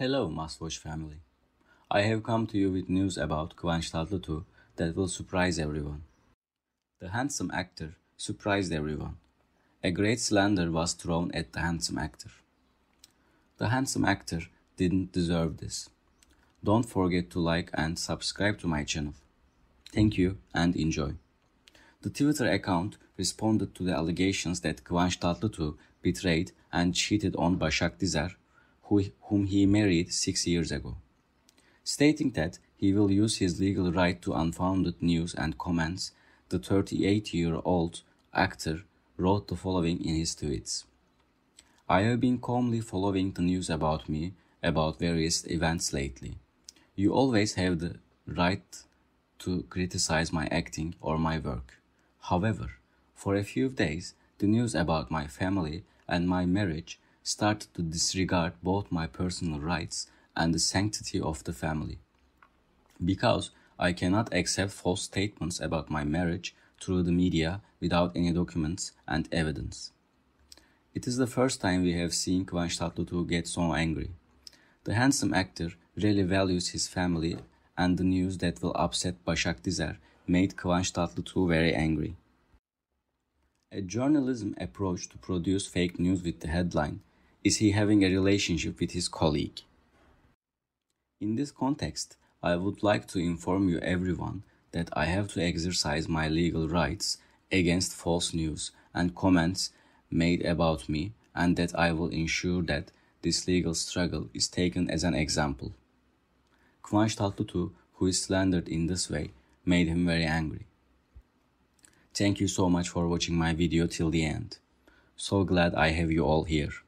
Hello, Mustwatch family. I have come to you with news about Kıvanç Tatlıtuğ that will surprise everyone. The handsome actor surprised everyone. A great slander was thrown at the handsome actor. The handsome actor didn't deserve this. Don't forget to like and subscribe to my channel. Thank you and enjoy. The Twitter account responded to the allegations that Kıvanç Tatlıtuğ betrayed and cheated on Başak Dizer who, whom he married six years ago, stating that he will use his legal right to unfounded news and comments. The 38-year-old actor wrote the following in his tweets. I have been calmly following the news about me about various events lately. You always have the right to criticize my acting or my work. However, for a few days, the news about my family and my marriage started to disregard both my personal rights and the sanctity of the family. Because I cannot accept false statements about my marriage through the media without any documents and evidence. It is the first time we have seen Kıvanç Tatlıtuğ get so angry. The handsome actor really values his family and the news that will upset Başak Dizer made Kıvanç Tatlıtuğ very angry. A journalism approach to produce fake news with the headline is he having a relationship with his colleague? In this context, I would like to inform you everyone that I have to exercise my legal rights against false news and comments made about me and that I will ensure that this legal struggle is taken as an example. Kıvanç Tatlıtuğ, who is slandered in this way, made him very angry. Thank you so much for watching my video till the end. So glad I have you all here.